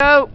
Go!